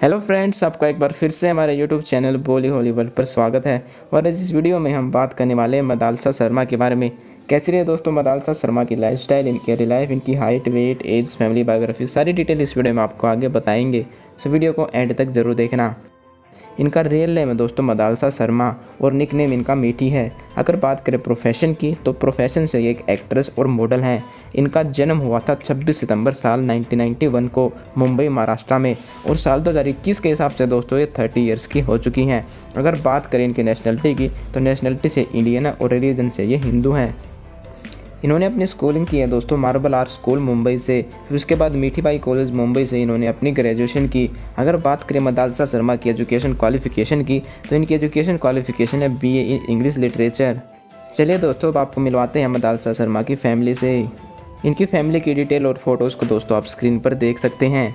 Hello friends आपका एक बार फिर से हमारे यूट्यूब चैनल बोली होली वर्ल्ड पर स्वागत है। और इस वीडियो में हम बात करने वाले हैं मदालसा शर्मा के बारे में। कैसी रहे दोस्तों मदालसा शर्मा की लाइफ स्टाइल इनकी रिलाइफ इनकी height weight age family biography सारी डिटेल इस वीडियो में आपको आगे बताएँगे। सो वीडियो को एंड तक ज़रूर देखना। इनका रियल नेम है दोस्तों, मदालसा शर्मा, और निक नेम इनका मीठी है। अगर बात करें प्रोफेशन की तो प्रोफेशन से ये एक एक्ट्रेस और मॉडल हैं। इनका जन्म हुआ था 26 सितंबर साल 1991 को मुंबई, महाराष्ट्र में, और साल 2021 के हिसाब से दोस्तों ये 30 इयर्स की हो चुकी हैं। अगर बात करें इनकी नेशनलिटी की तो नेशनलिटी से इंडियन है और रिलीजन से ये हिंदू हैं। इन्होंने अपनी स्कूलिंग की है दोस्तों मार्बल आर्ट स्कूल मुंबई से। फिर उसके बाद मीठी बाई कॉलेज मुंबई से इन्होंने अपनी ग्रेजुएशन की। अगर बात करें मदालसा शर्मा की एजुकेशन क्वालिफिकेशन की तो इनकी एजुकेशन क्वालिफिकेशन है बी ए इंग्लिश लिटरेचर चलिए दोस्तों, अब आपको मिलवाते हैं मदालसा शर्मा की फैमिली से। इनकी फैमिली की डिटेल और फ़ोटोज़ को दोस्तों आप स्क्रीन पर देख सकते हैं।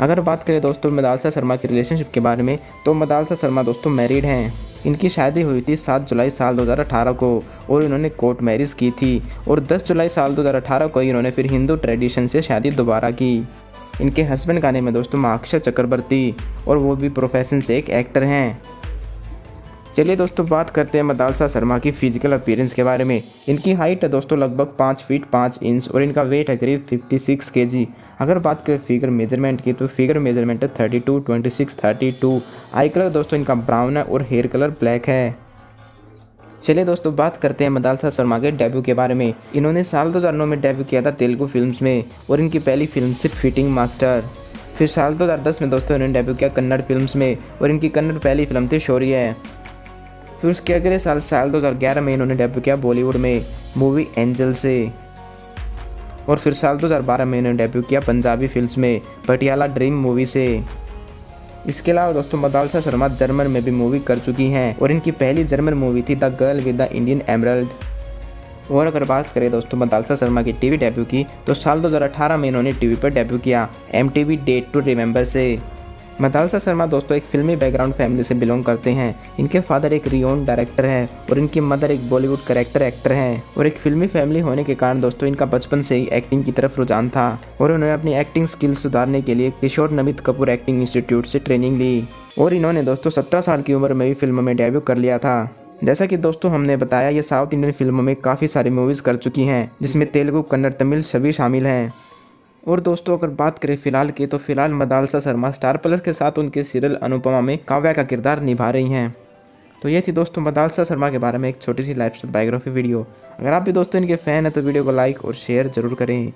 अगर बात करें दोस्तों मदालसा शर्मा की रिलेशनशिप के बारे में तो मदालसा शर्मा दोस्तों मैरिड हैं। इनकी शादी हुई थी 7 जुलाई साल 2018 को और इन्होंने कोर्ट मैरिज की थी और 10 जुलाई साल 2018 को इन्होंने फिर हिंदू ट्रेडिशन से शादी दोबारा की। इनके हस्बैंड का नेम है दोस्तों माक्षा चक्रवर्ती और वो भी प्रोफेशन से एक एक्टर हैं। चलिए दोस्तों, बात करते हैं मदालसा शर्मा की फ़िज़िकल अपीयरेंस के बारे में। इनकी हाइट है दोस्तों, लगभग पाँच फीट पाँच इंच और इनका वेट है करीब फिफ्टी सिक्स के जी अगर बात करें फिगर मेज़रमेंट की तो फिगर मेज़रमेंट है thirty two twenty six thirty two eye colour दोस्तों, इनका ब्राउन है और हेयर कलर ब्लैक है। चलिए दोस्तों, बात करते हैं मदालसा शर्मा के डेब्यू के बारे में। इन्होंने साल 2009 में डेब्यू किया था तेलुगु फिल्म्स में और इनकी पहली फ़िल्म थी फिटिंग मास्टर फिर साल 2010 में दोस्तों, इन्होंने डेब्यू किया कन्नड़ फिल्म्स में और इनकी कन्नड़ पहली फ़िल्म थी शौर्य फिर उसके अगले साल साल 2011 में इन्होंने डेब्यू किया बॉलीवुड में मूवी एंजल से। और फिर साल 2012 में इन्होंने डेब्यू किया पंजाबी फ़िल्म में पटियाला ड्रीम मूवी से। इसके अलावा दोस्तों मदालसा शर्मा जर्मन में भी मूवी कर चुकी हैं और इनकी पहली जर्मन मूवी थी the girl with the Indian emerald और अगर बात करें दोस्तों मदालसा शर्मा की टीवी डेब्यू की तो साल 2018 में इन्होंने टीवी पर डेब्यू किया M T V date to remember से। मदालसा शर्मा दोस्तों एक फिल्मी बैकग्राउंड फैमिली से बिलोंग करते हैं। इनके फादर एक रियोन डायरेक्टर है और इनकी मदर एक बॉलीवुड करेक्टर एक्टर हैं। और एक फिल्मी फैमिली होने के कारण दोस्तों इनका बचपन से ही एक्टिंग की तरफ़ रुझान था और उन्होंने अपनी एक्टिंग स्किल्स सुधारने के लिए किशोर नमित कपूर एक्टिंग इंस्टीट्यूट से ट्रेनिंग ली। और इन्होंने दोस्तों सत्रह साल की उम्र में भी फ़िल्म में डेब्यू कर लिया था। जैसा कि दोस्तों हमने बताया, ये साउथ इंडियन फ़िल्मों में काफ़ी सारी मूवीज़ कर चुकी हैं, जिसमें तेलुगु, कन्नड़, तमिल सभी शामिल हैं। और दोस्तों, अगर बात करें फ़िलहाल की तो फ़िलहाल मदालसा शर्मा स्टार प्लस के साथ उनके सीरियल अनुपमा में काव्या का किरदार निभा रही हैं। तो ये थी दोस्तों मदालसा शर्मा के बारे में एक छोटी सी लाइफ बायोग्राफी वीडियो अगर आप भी दोस्तों इनके फ़ैन हैं तो वीडियो को लाइक और शेयर ज़रूर करें।